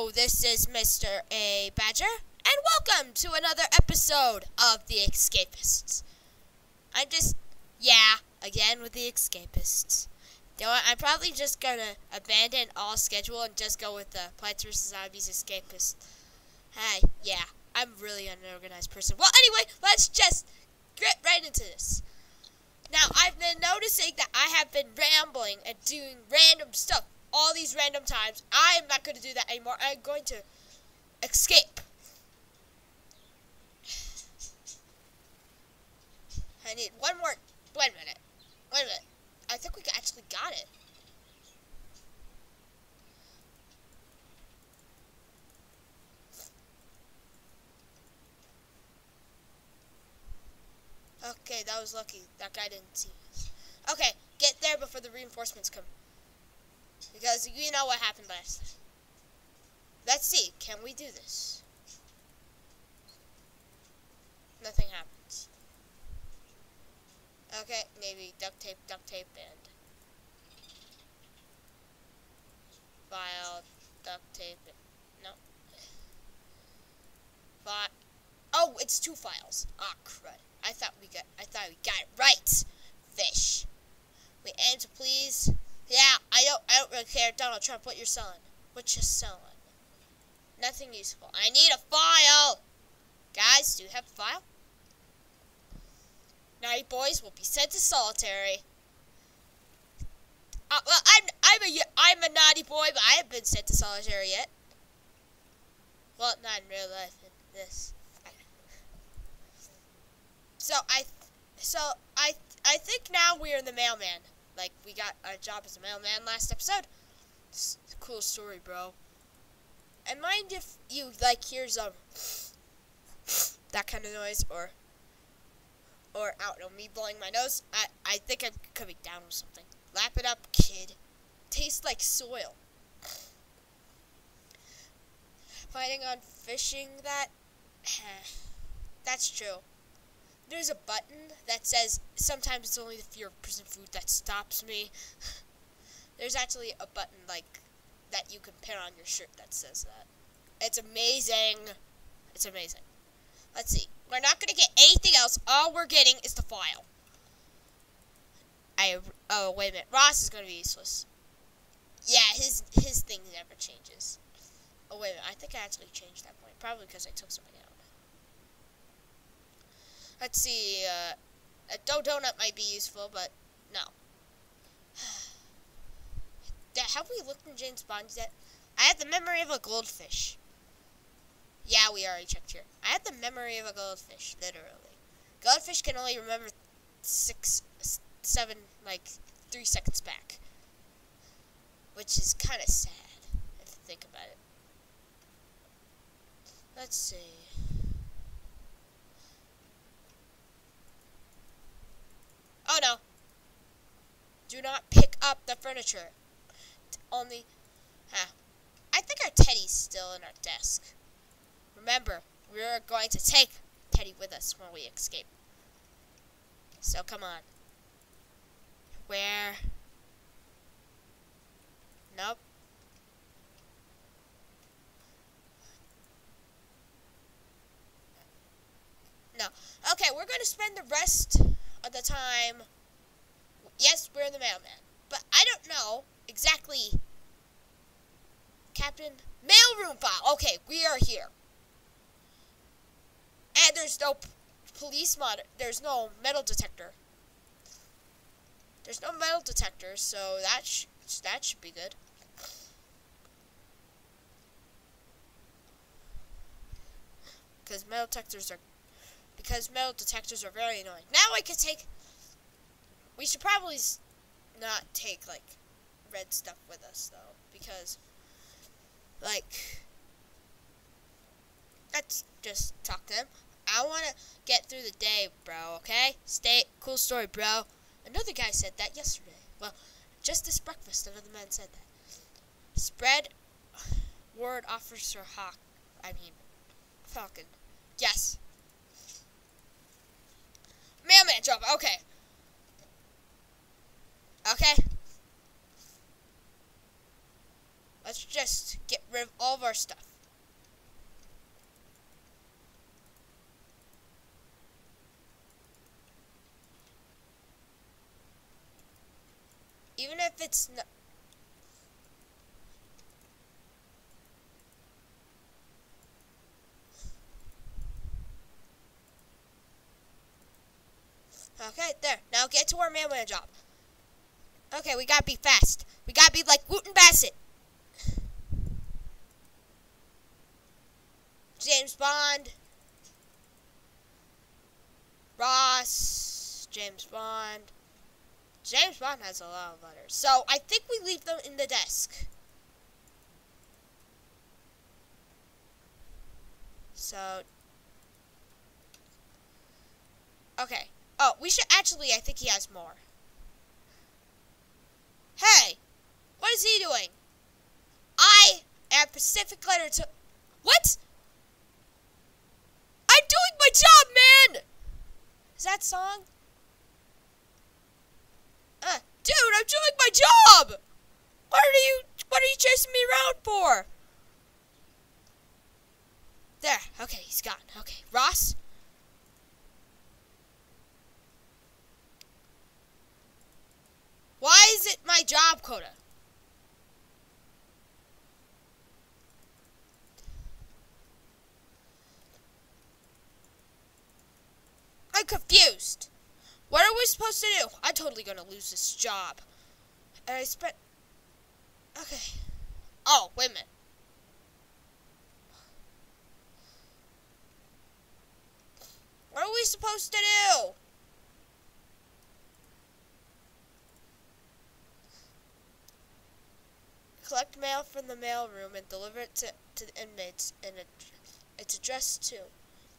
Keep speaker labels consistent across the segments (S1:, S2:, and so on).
S1: Hello, this is Mr. A. Badger, and welcome to another episode of The Escapists. I'm just, yeah, again with The Escapists. You know what, I'm probably just gonna abandon all schedule and just go with the Plants vs. Zombies Escapist. Hey, yeah, I'm really an unorganized person. Well, anyway, let's just get right into this. Now, I've been noticing that I have been rambling and doing random stuff all these random times. I am not going to do that anymore. I'm going to escape. I need one more. Wait a minute. Wait a minute. I think we actually got it. Okay, that was lucky. That guy didn't see us. Okay, get there before the reinforcements come. Because you know what happened last time. Let's see. Can we do this? Nothing happens. Okay, maybe duct tape, duct tape, and file, duct tape. No. File. Oh, it's two files. Ah, crud. I thought we got. I thought we got it right. Fish. We aim to please. Yeah, I don't. I don't really care, Donald Trump. What you're selling? What you're selling? Nothing useful. I need a file. Guys, do you have a file? Naughty boys will be sent to solitary. Uh, well, I'm I'm a I'm a naughty boy, but I haven't been sent to solitary yet. Well, not in real life. In this. So I, so I I think now we're in the mailman. Like we got a job as a mailman last episode. Cool story, bro. And mind if you like hears um that kind of noise or or I don't know me blowing my nose. I I think I'm coming down with something. Lap it up, kid. Tastes like soil. Planning on fishing that? That's true there's a button that says sometimes it's only the fear of prison food that stops me. there's actually a button like that you can pin on your shirt that says that. It's amazing. It's amazing. Let's see. We're not gonna get anything else. All we're getting is the file. I oh wait a minute. Ross is gonna be useless. Yeah, his his thing never changes. Oh wait a minute. I think I actually changed that point. Probably because I took something out. Let's see, uh, a dough donut might be useful, but no. Have we looked in James Bond yet? I have the memory of a goldfish. Yeah, we already checked here. I have the memory of a goldfish, literally. Goldfish can only remember six, seven, like, three seconds back. Which is kind of sad, if you think about it. Let's see. Oh no. Do not pick up the furniture. Only, huh. I think our Teddy's still in our desk. Remember, we're going to take Teddy with us when we escape. So come on. Where? Nope. No. Okay, we're going to spend the rest of the time, yes, we're the mailman. But I don't know exactly. Captain, mailroom file. Okay, we are here. And there's no police mod. There's no metal detector. There's no metal detector, so that sh that should be good. Because metal detectors are because metal detectors are very annoying. Now I could take... We should probably not take, like, red stuff with us, though, because, like, let's just talk to them. I want to get through the day, bro, okay? Stay, cool story, bro. Another guy said that yesterday. Well, just this breakfast, another man said that. Spread word, Officer Hawk. I mean, Falcon. Yes, Mailman job. Okay. Okay. Let's just get rid of all of our stuff. Even if it's not. Okay, there. Now mailman job. Okay, we gotta be fast. We gotta be like Wooten Bassett. James Bond. Ross. James Bond. James Bond has a lot of letters. So I think we leave them in the desk. So. Okay. Oh, we should actually, I think he has more. Hey! What is he doing? I am Pacific Letter to. What? I'm doing my job, man! Is that song? Uh, dude, I'm doing my job! What are you, what are you chasing me around for? There, okay, he's gone. Okay, Ross? Why is it my job quota? I'm confused. What are we supposed to do? I'm totally gonna lose this job. And I spent... Okay. Oh, wait a minute. What are we supposed to do? Mail from the mailroom and deliver it to, to the inmates and it, it's addressed to.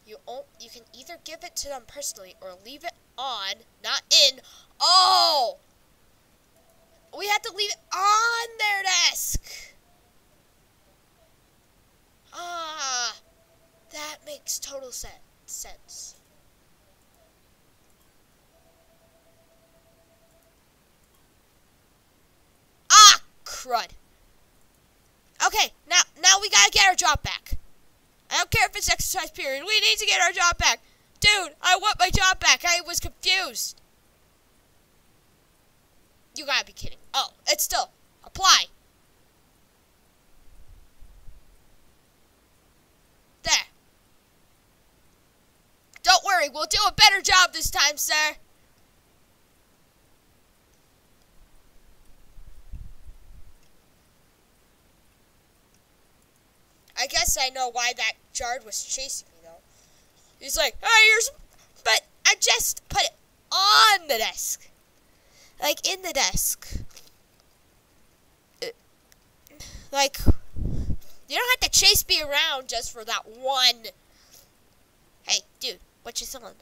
S1: You, you can either give it to them personally or leave it on, not in. Oh! We have to leave it on their desk. Ah, that makes total sen sense. Ah, crud. Okay, now now we gotta get our job back. I don't care if it's exercise period. We need to get our job back. Dude, I want my job back. I was confused. You gotta be kidding. Oh, it's still. Apply. There. Don't worry, we'll do a better job this time, sir. I guess I know why that Jard was chasing me, though. He's like, hey, here's... But I just put it on the desk. Like, in the desk. like, you don't have to chase me around just for that one. Hey, dude, what you selling?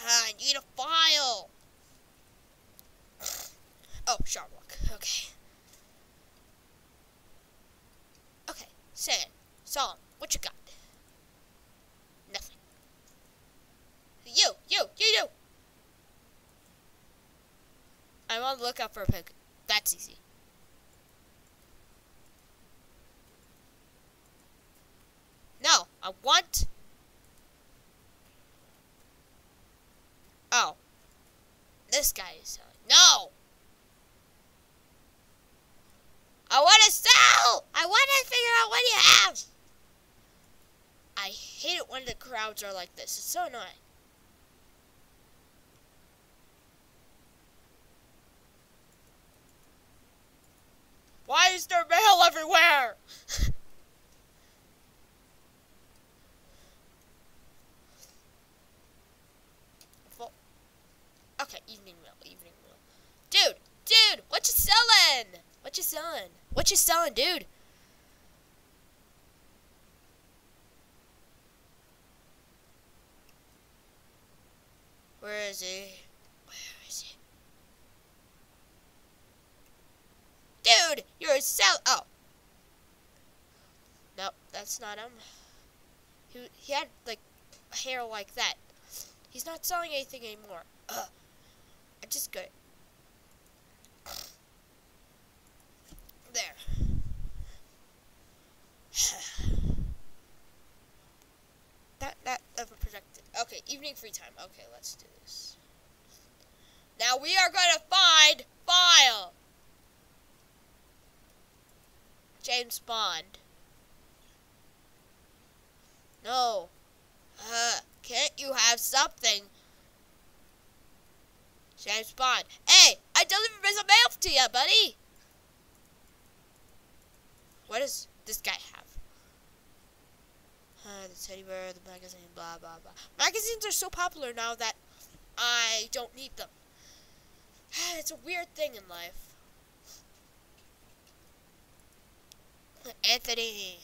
S1: Ah, I need a file. Oh, Sharlock. Okay. It. Song. What you got? Nothing. You, you, you, you. I'm on the lookout for a pig. That's easy. No, I want... Oh. This guy is selling. No! I want to sell! I want to figure out what you have! I hate it when the crowds are like this. It's so annoying. Why is there mail everywhere? okay, evening mail, evening mail. Dude, dude, what you selling? What you selling? What you selling, dude? Where is he? Where is he? Dude, you're a cell. Oh. Nope, that's not him. He, he had, like, hair like that. He's not selling anything anymore. Ugh. I just got. There. that, that, of a evening free time. Okay, let's do this. Now we are going to find file. James Bond. No. Uh, can't you have something? James Bond. Hey, I delivered some mail to you, buddy. What does this guy have? Uh, the teddy bear, the magazine, blah, blah, blah. Magazines are so popular now that I don't need them. it's a weird thing in life. Anthony.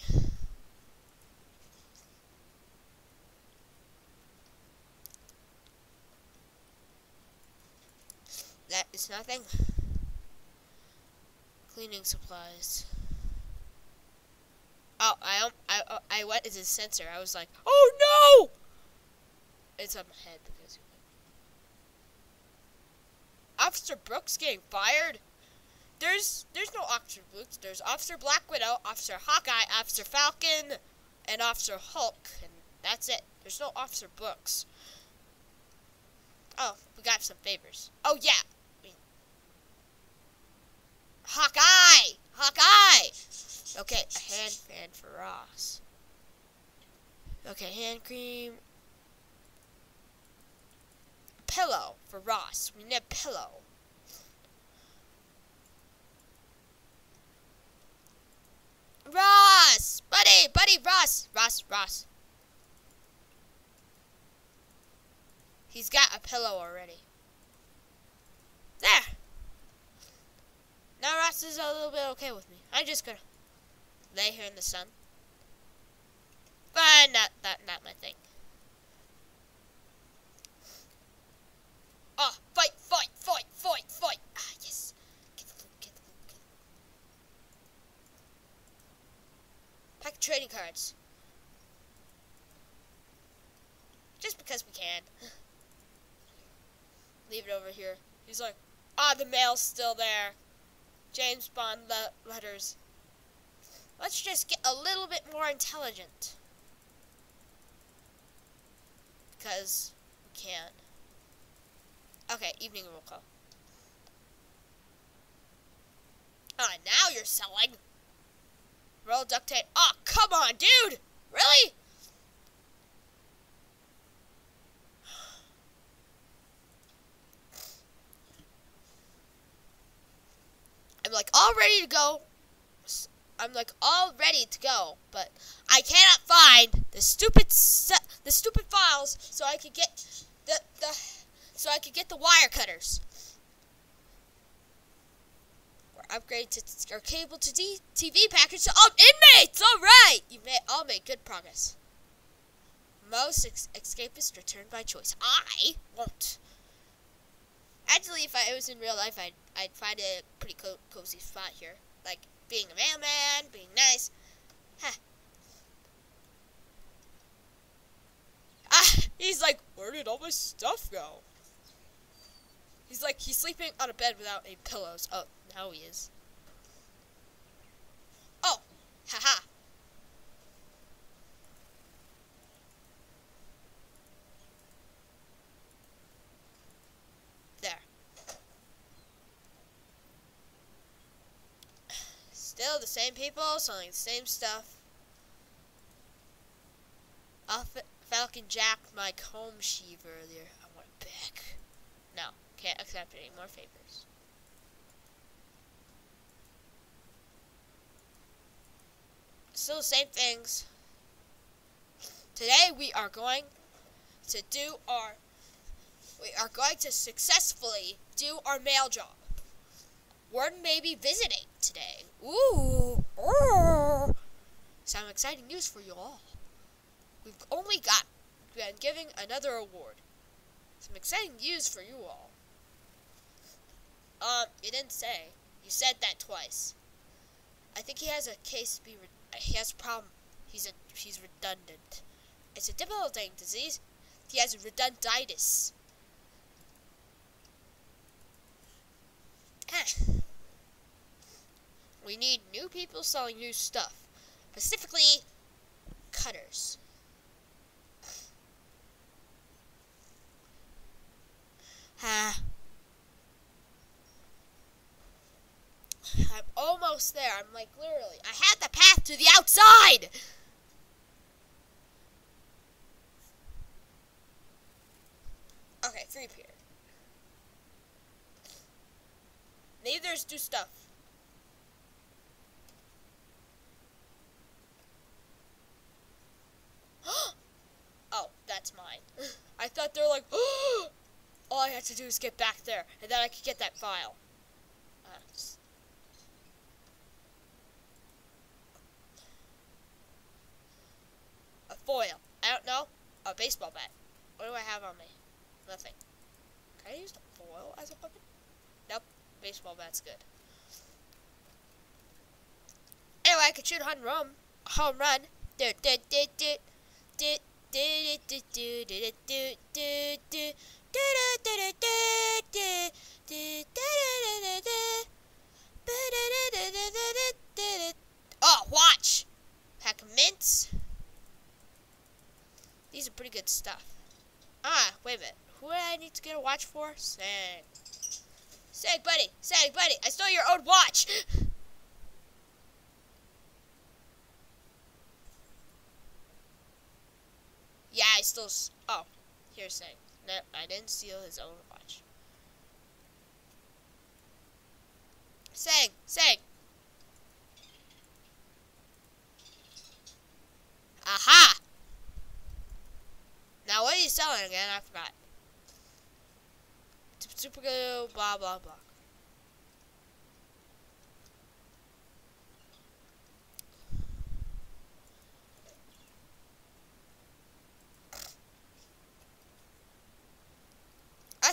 S1: That is nothing. Cleaning supplies. Oh, I I uh, I went as a sensor. I was like, oh no! It's on my head. Officer Brooks getting fired. There's there's no Officer Brooks. There's Officer Black Widow, Officer Hawkeye, Officer Falcon, and Officer Hulk, and that's it. There's no Officer Brooks. Oh, we got some favors. Oh yeah. Hawkeye! Hawkeye! Okay, a hand fan for Ross. Okay, hand cream. Pillow for Ross. We need a pillow. Ross! Buddy! Buddy, Ross! Ross, Ross. He's got a pillow already. There! Now Ross is a little bit okay with me. I'm just gonna lay here in the sun. But not that not my thing. Ah, fight, fight, fight, fight, fight. Ah, yes. Get the loot, get the loot, get the. Pack trading cards. Just because we can. Leave it over here. He's like, ah, the mail's still there. James Bond le letters. Let's just get a little bit more intelligent. Because we can. Okay, evening roll call. Ah, now you're selling. Roll duct tape. Oh, come on, dude! Really? I'm like all ready to go. I'm like all ready to go, but I cannot find the stupid the stupid files so I could get the the so I could get the wire cutters. We're upgrade to our cable to D TV package to all inmates. All right, you may all made good progress. Most ex escapists return by choice. I won't. Actually, if I it was in real life, I'd, I'd find a pretty co cozy spot here. Like, being a mailman, being nice. Huh. Ah, he's like, where did all my stuff go? He's like, he's sleeping on a bed without any pillows. Oh, now he is. Oh, haha. Still the same people selling the same stuff. I Falcon jacked my comb sheave earlier. I want it back. No, can't accept any more favors. Still the same things. Today we are going to do our we are going to successfully do our mail job. Warden may be visiting today. Ooh. Oh. Some exciting news for you all. We've only got been giving another award. Some exciting news for you all. Um, you didn't say. You said that twice. I think he has a case. Be he has a problem. He's a he's redundant. It's a debilitating disease. He has a redunditis. We need new people selling new stuff. Specifically, cutters. Ah. I'm almost there. I'm like literally. I had the path to the outside. Okay, free period. Neither's do stuff. oh, that's mine. I thought they're like, all I had to do is get back there, and then I could get that file. Uh, a foil. I don't know. A baseball bat. What do I have on me? Nothing. Can I use the foil as a weapon? Nope. Baseball bat's good. Anyway, I could shoot a home run. Home run. Do do do do do do do do do do do do Oh, watch! Pack of mints. These are pretty good stuff. Ah, wait a minute. Who do I need to get a watch for? Sang. Sang, buddy. Sang, buddy. I stole your old watch. yeah, I still. Oh, here's Sang. No, I didn't steal his own watch. Sang, Sang. Aha! Now, what are you selling again? I forgot. Super glue, blah, blah, blah.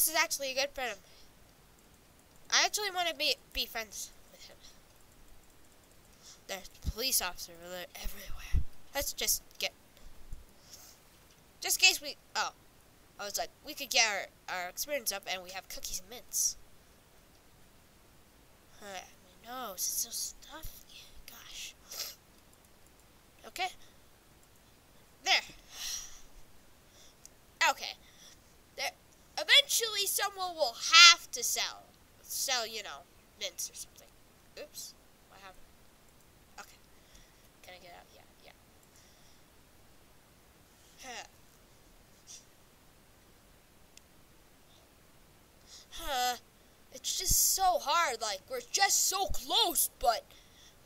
S1: Us is actually a good friend. I actually want to be, be friends with him. There's police officers everywhere. Let's just get just in case we... Oh. I was like, we could get our, our experience up and we have cookies and mints. Uh, my nose is so stuffy. Gosh. Okay. There. Okay. Eventually someone will have to sell. Sell, you know, mints or something. Oops. What happened? Okay. Can I get out? Yeah, yeah. huh, it's just so hard. Like, we're just so close, but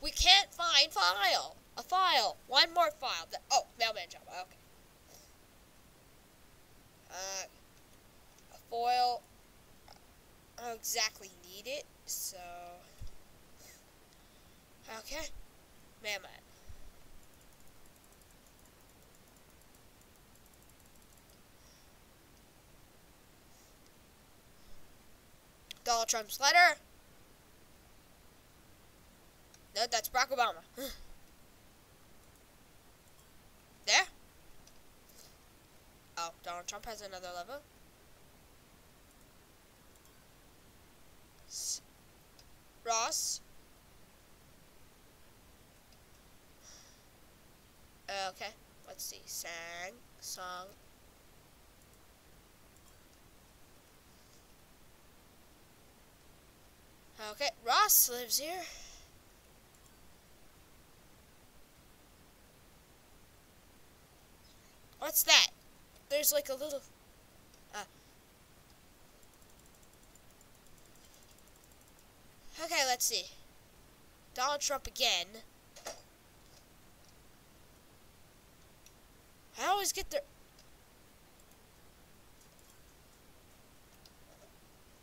S1: we can't find file. A file. One more file. That, Oh, mailman job. Okay. Uh, a foil. I don't exactly need it, so... Okay. Mammoth. Donald Trump's letter. No, that's Barack Obama. there? Oh, Donald Trump has another level. Ross. Uh, okay, let's see. Sang, song, Okay, Ross lives here. What's that? There's like a little... Uh. Okay, let's see. Donald Trump again. I always get the...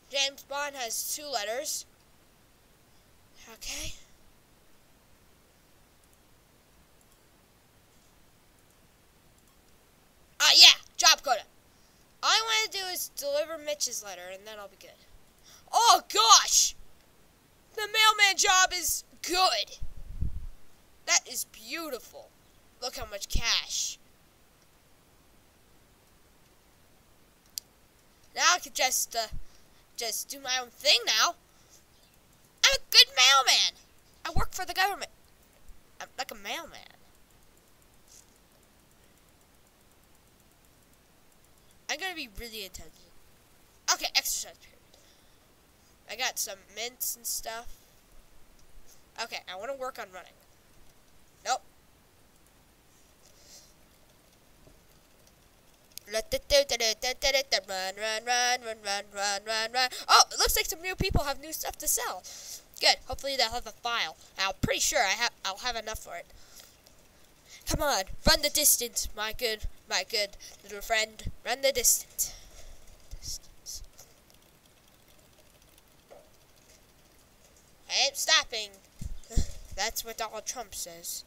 S1: James Bond has two letters. Okay. Ah, uh, yeah, job quota. All I want to do is deliver Mitch's letter, and then I'll be good. Oh, gosh! The mailman job is good. That is beautiful. Look how much cash. Now I can just, uh, just do my own thing now. I'm a good mailman. I work for the government. I'm like a mailman. I'm gonna be really intelligent. Okay, exercise. I got some mints and stuff. Okay, I want to work on running. Nope. Run, run, run, run, run, run, run, run. Oh, it looks like some new people have new stuff to sell. Good. Hopefully they'll have a file. I'm pretty sure I have. I'll have enough for it. Come on, run the distance, my good, my good little friend. Run the distance. Distance. I ain't stopping. That's what Donald Trump says.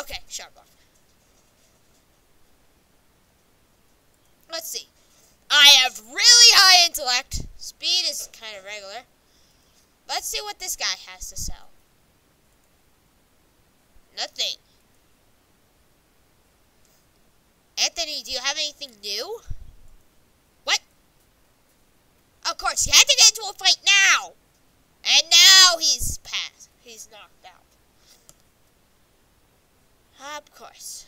S1: Okay, shut up. Let's see. I have really high intellect. Speed is kind of regular. Let's see what this guy has to sell. Nothing. Anthony, do you have anything new? Of course, he had to get into a fight now. And now he's passed. He's knocked out. Of course.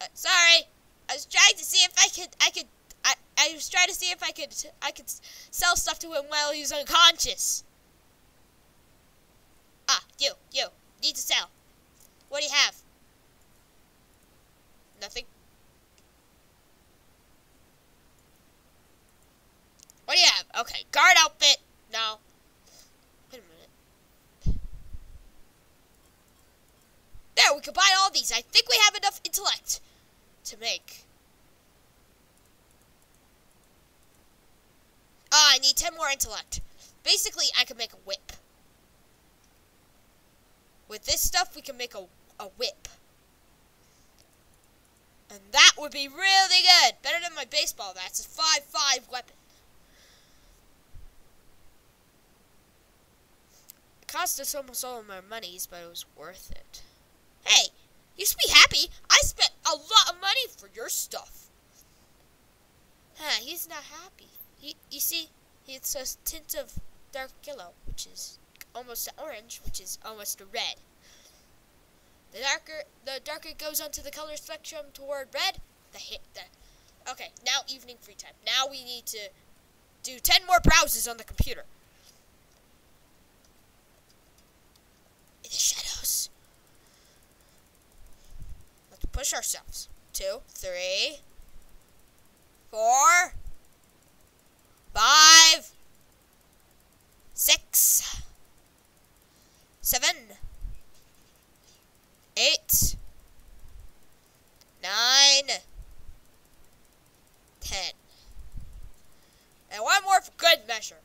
S1: Uh, sorry. I was trying to see if I could I could I, I was trying to see if I could I could sell stuff to him while he was unconscious. Ah, you, you. Need to sell. What do you have? Nothing. What do you have? Okay, guard outfit. No. Wait a minute. There, we could buy all these. I think we have enough intellect to make. Ah, I need 10 more intellect. Basically, I can make a whip. With this stuff, we can make a, a whip. And that would be really good. Better than my baseball. It's a 5-5 weapon. It cost us almost all of my monies, but it was worth it. Hey, you should be happy. I spent a lot of money for your stuff. Huh, he's not happy. He, you see, it's a tint of dark yellow, which is almost an orange, which is almost a red. The darker the darker it goes onto the color spectrum toward red, the hit the Okay, now evening free time. Now we need to do 10 more browses on the computer. The shadows. Let's push ourselves. Two, three, four, five, six, seven, eight, nine, ten. And one more for good measure.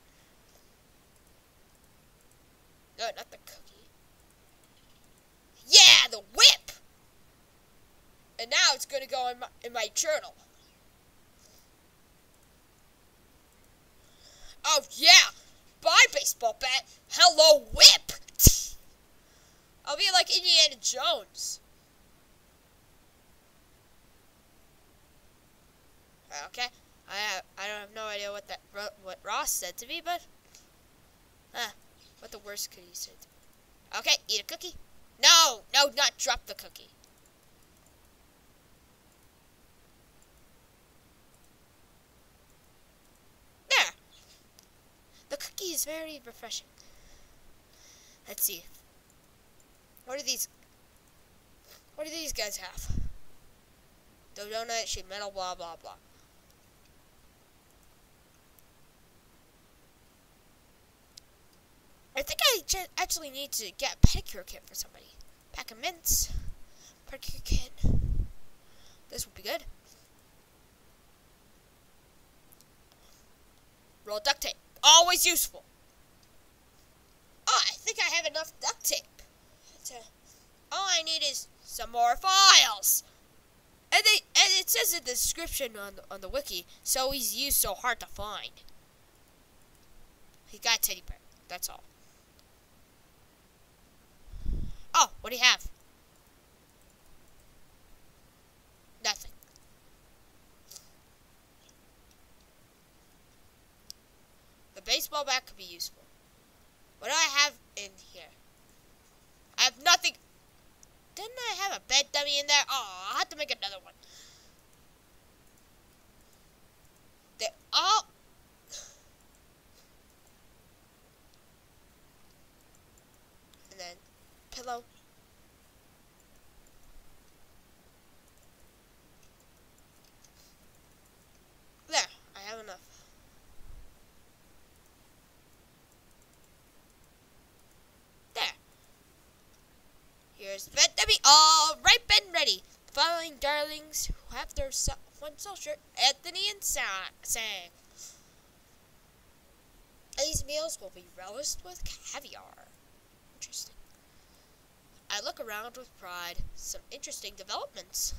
S1: No, not the cookie. Yeah, the whip! It's going to go in my, in my journal. Oh, yeah! Bye, baseball bat! Hello, whip! I'll be like Indiana Jones. Okay, I have, I don't have no idea what that what Ross said to me, but ah, what the worst could he say? Okay, eat a cookie. No, no, not drop the cookie. There. The cookie is very refreshing. Let's see. What do these? What do these guys have? The donut, sheet metal, blah blah blah. I think I actually need to get a pedicure kit for somebody. Pack of mints, pedicure kit. This would be good. Roll duct tape. Always useful. Oh, I think I have enough duct tape to, uh, all I need is some more files. And they and it says in the description on the, on the wiki, so he's used so hard to find. He got teddy bear. That's all. Oh, what do you have? Nothing. The baseball bat could be useful. What do I have in here? I have nothing. Didn't I have a bed dummy in there? Oh, I'll have to make make another one. They all. And then pillow. There, I have enough. There. Here's the bed to be all ripe and ready. The following darlings who have their so- one shirt, Anthony and Sa- Sang. These meals will be relished with caviar. Interesting. I look around with pride. Some interesting developments.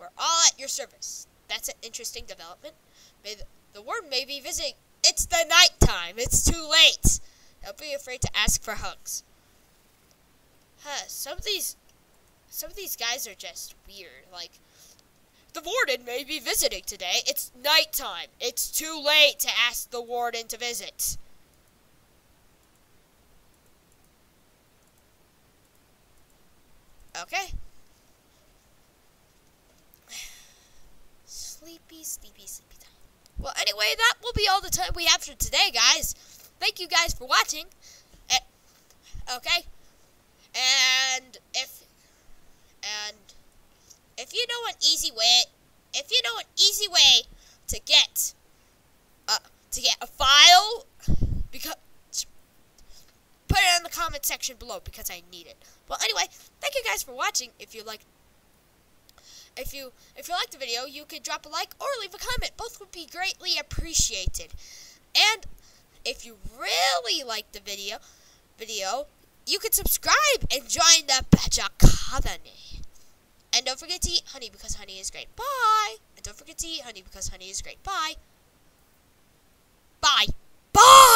S1: We're all at your service. That's an interesting development. May the, the warden may be visiting. It's the night time. It's too late. Don't be afraid to ask for hugs. Huh, some of these some of these guys are just weird. Like the warden may be visiting today. It's nighttime. It's too late to ask the warden to visit. Okay. Sleepy, sleepy, sleepy time. Well, anyway, that will be all the time we have for today, guys. Thank you guys for watching. Eh, okay. And if and if you know an easy way, if you know an easy way to get uh, to get a file, because put it in the comment section below because I need it. Well, anyway, thank you guys for watching. If you like, if you if you like the video, you could drop a like or leave a comment. Both would be greatly appreciated. And if you really like the video, video, you can subscribe and join the Badger Company. And don't forget to eat honey because honey is great. Bye. And don't forget to eat honey because honey is great. Bye. Bye. Bye.